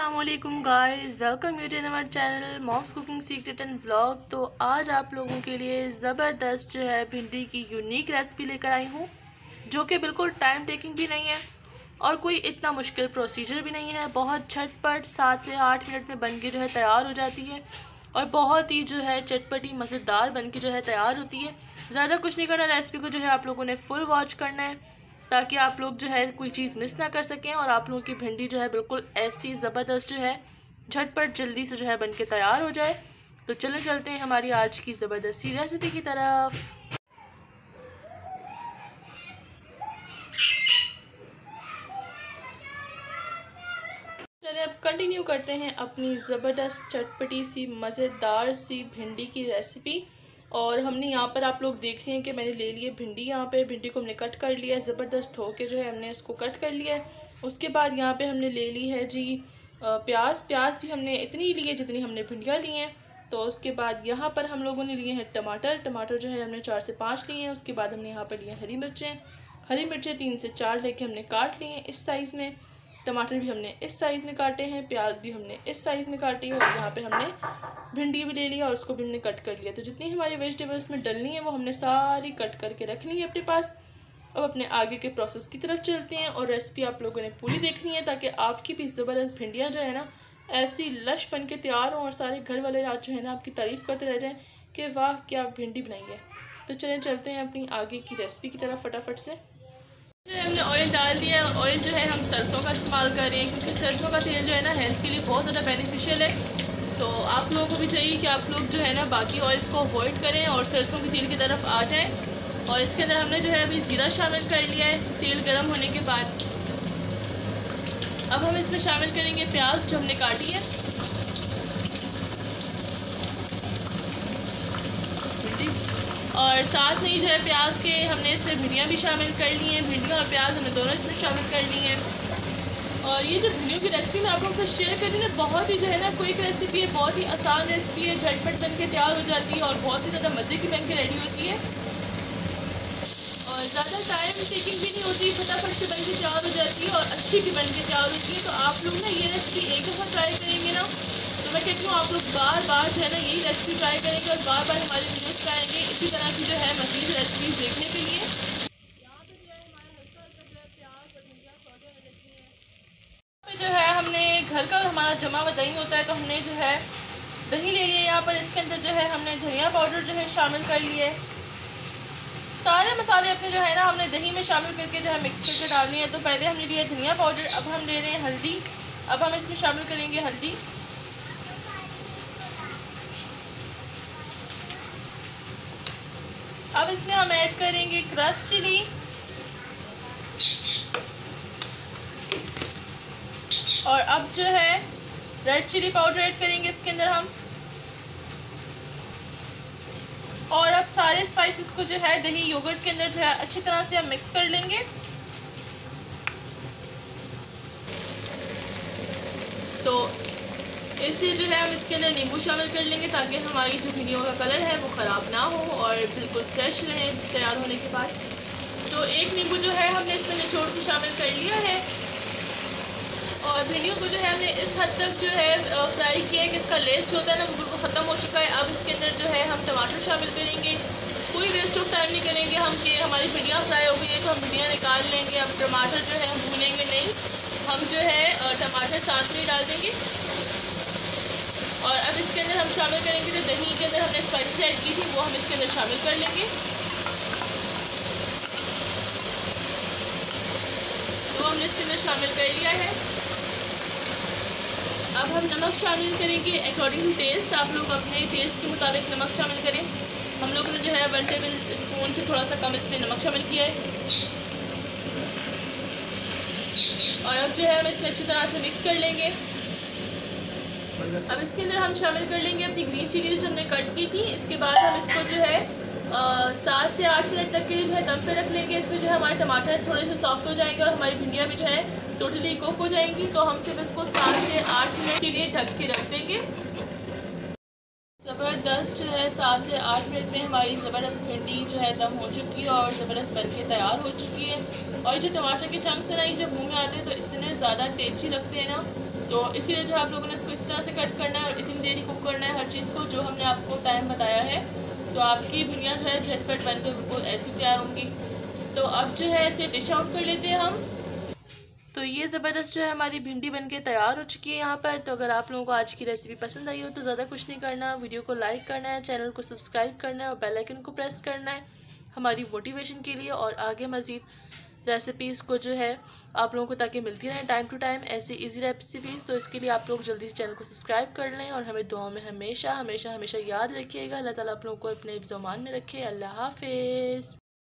Allam guys welcome you to our channel moms cooking secret and vlog तो आज आप लोगों के लिए ज़बरदस्त जो है भिंडी की यूनिक रेसिपी लेकर आई हूँ, जो कि बिल्कुल टाइम टेकिंग भी नहीं है और कोई इतना मुश्किल प्रोसीजर भी नहीं है। बहुत झटपट सात से आठ मिनट में बन के जो है तैयार हो जाती है और बहुत ही जो है चटपटी, मज़ेदार बन के जो है तैयार होती है। ज़्यादा कुछ नहीं करना रेसिपी को जो है आप लोगों ने फुल वॉच करना है। ताकि आप लोग जो है कोई चीज़ मिस ना कर सकें और आप लोगों की भिंडी जो है बिल्कुल ऐसी ज़बरदस्त जो है झटपट जल्दी से जो है बन के तैयार हो जाए। तो चले चलते हैं हमारी आज की ज़बरदस्ती रेसिपी की तरफ़। चलिए अब कंटिन्यू करते हैं अपनी ज़बरदस्त चटपटी सी मज़ेदार सी भिंडी की रेसिपी और हमने यहाँ पर आप लोग देख रहे हैं कि मैंने ले लिए भिंडी यहाँ पे, भिंडी को हमने कट कर लिया है, ज़बरदस्त हो के जो है हमने इसको कट कर लिया है। उसके बाद यहाँ पे हमने ले ली है जी प्याज। प्याज भी हमने इतनी ली है जितनी हमने भिंडियाँ ली हैं। तो उसके बाद यहाँ पर हम लोगों ने लिए हैं टमाटर। टमाटर जो है हमने चार से पाँच लिए हैं। उसके बाद हमने यहाँ पर लिए हरी मिर्चें। हरी मिर्चें तीन से चार लेके हमने काट लिए हैं इस साइज़ में। टमाटर भी हमने इस साइज़ में काटे हैं, प्याज भी हमने इस साइज़ में काटी है और यहाँ पे हमने भिंडी भी ले लिया और उसको भी हमने कट कर लिया। तो जितनी हमारी वेजिटेबल्स में डलनी है, वो हमने सारी कट करके रख ली है अपने पास। अब अपने आगे के प्रोसेस की तरफ़ चलते हैं और रेसिपी आप लोगों ने पूरी देखनी है ताकि आपकी भी ज़बरदस्त भिंडियाँ जो है ना, ऐसी लश बन के तैयार हों और सारे घर वाले रात जो है ना आपकी तारीफ़ करते रह जाएँ कि वाह, क्या भिंडी बनाई है। तो चलें, चलते हैं अपनी आगे की रेसिपी की तरफ़ फटाफट से। हमने ऑयल डाल दिया ऑयल जो है हम सरसों का इस्तेमाल कर रहे हैं क्योंकि सरसों का तेल जो है ना हेल्थ के लिए बहुत ज़्यादा बेनिफिशियल है। तो आप लोगों को भी चाहिए कि आप लोग जो है ना बाकी ऑयल्स को अवॉइड करें और सरसों के तेल की तरफ़ आ जाएँ। और इसके अंदर हमने जो है अभी ज़ीरा शामिल कर लिया है तेल गर्म होने के बाद। अब हम इसमें शामिल करेंगे प्याज जो हमने काटी है। और साथ में ही जो है प्याज के हमने इसमें भिंडियाँ भी शामिल कर ली हैं। भिंडियाँ और प्याज हमने दोनों इसमें शामिल कर ली हैं। और ये जो भिंडियों की रेसिपी मैं आप लोगों से शेयर कर हूँ बहुत ही जो है ना क्विक रेसिपी है, बहुत ही आसान रेसिपी है झटपट बन के तैयार हो जाती है और बहुत ही ज़्यादा मज़े की बन के रेडी होती है। और ज़्यादा टाइम टेकिंग भी नहीं होती, फटाफट से बन के तैयार हो जाती है और अच्छी भी बन के तैयार होती है। तो आप लोग ना ये रेसिपी एक दफ़ा ट्राई करेंगे ना मैं कहती हूँ, आप लोग बार बार जो है ना यही रेसिपी ट्राई करेंगे और बार बार हमारे वीडियोस पाएँगे इसी तरह की जो है मजीद रेसिपीज़ देखने के लिए। जो है हमने घर का हमारा जमा हुआ दही होता है तो हमने जो है दही ले लिया यहाँ पर। इसके अंदर जो है हमने धनिया पाउडर जो है शामिल कर लिए। सारे मसाले अपने जो है ना हमने दही में शामिल करके जो है मिक्स करके डालनी है। तो पहले हमने लिया धनिया पाउडर, अब हम ले रहे हैं हल्दी। अब हम इसमें शामिल करेंगे हल्दी। अब इसमें हम ऐड करेंगे क्रश चिली और अब जो है रेड चिली पाउडर ऐड करेंगे इसके अंदर हम. और अब सारे स्पाइसेस को जो है दही योगर्ट के अंदर जो है अच्छी तरह से हम मिक्स कर लेंगे तो इसलिए जो है हम इसके अंदर नींबू शामिल कर लेंगे ताकि हमारी जो भिंडियों का कलर है वो ख़राब ना हो और बिल्कुल फ्रेश रहे तैयार होने के बाद। तो एक नींबू जो है हमने इसमें निचोड़ के शामिल कर लिया है। और भिंडियों को जो है हमने इस हद तक जो है फ्राई किया है कि इसका लेस्ट होता है ना, बिल्कुल ख़त्म हो चुका है। अब इसके अंदर जो है हम टमाटर शामिल करेंगे। कोई वेस्ट ऑफ़ टाइम नहीं करेंगे हम कि हमारी भिंडियाँ फ्राई हो गई है तो हम भिंडियाँ निकाल लेंगे अब टमाटर जो है हम भूलेंगे नहीं। हम जो है टमाटर साथ में डाल देंगे और अब इसके अंदर हम शामिल करेंगे जो दही के अंदर हमने स्पाइसेस ऐड की थी, वो हम इसके अंदर शामिल कर लेंगे। तो हमने इसके अंदर शामिल कर लिया है। अब हम नमक शामिल करेंगे अकॉर्डिंग टू टेस्ट आप लोग अपने टेस्ट के मुताबिक नमक शामिल करें। हम लोगों ने जो है वन टेबल स्पून से थोड़ा सा कम इसमें नमक शामिल किया है। और अब जो है हम इसमें अच्छी तरह से मिक्स कर लेंगे। अब इसके अंदर हम शामिल कर लेंगे अपनी ग्रीन चिली जो हमने कट की थी। इसके बाद हम इसको जो है सात से आठ मिनट तक के लिए जो है दम पे रख लेंगे। इसमें जो है हमारे टमाटर थोड़े से सॉफ्ट हो जाएँगे और हमारी भिंडियाँ भी जो है टोटली कुक हो जाएँगी। तो हम सिर्फ़ इसको सात से आठ मिनट के लिए ढक के रख देंगे। ज़बरदस्त जो है सात से आठ मिनट में हमारी ज़बरदस्त भिंडी जो है दम हो चुकी है और ज़बरदस्त बन के तैयार हो चुकी है। और जो टमाटर के चंक्स हैं ना, ये जब मुँह में आते हैं तो इतने ज़्यादा टेस्टी लगते हैं ना। तो इसीलिए जो आप लोगों ने इसको इस तरह से कट करना है और इतनी देरी कुक करना है हर चीज़ को जो हमने आपको टाइम बताया है तो आपकी भिंडियाँ जो है झटपट बनकर बिल्कुल ऐसी तैयार होंगी। तो अब जो है इसे डिश आउट कर लेते हैं हम। तो ये ज़बरदस्त जो है हमारी भिंडी बनके तैयार हो चुकी है यहाँ पर। तो अगर आप लोगों को आज की रेसिपी पसंद आई हो तो ज़्यादा कुछ नहीं करना। वीडियो को लाइक करना है चैनल को सब्सक्राइब करना है और बेल आइकन को प्रेस करना है हमारी मोटिवेशन के लिए। और आगे मज़ीद रेसिपीज़ को जो है आप लोगों को ताकि मिलती रहे टाइम टू टाइम ऐसी इजी रेसिपीज़ तो इसके लिए आप लोग जल्दी से चैनल को सब्सक्राइब कर लें और हमें दुआ में हमेशा हमेशा हमेशा याद रखिएगा। अल्लाह ताला आप लोगों को अपने ज़मान में रखे। अल्लाह हाफिज़।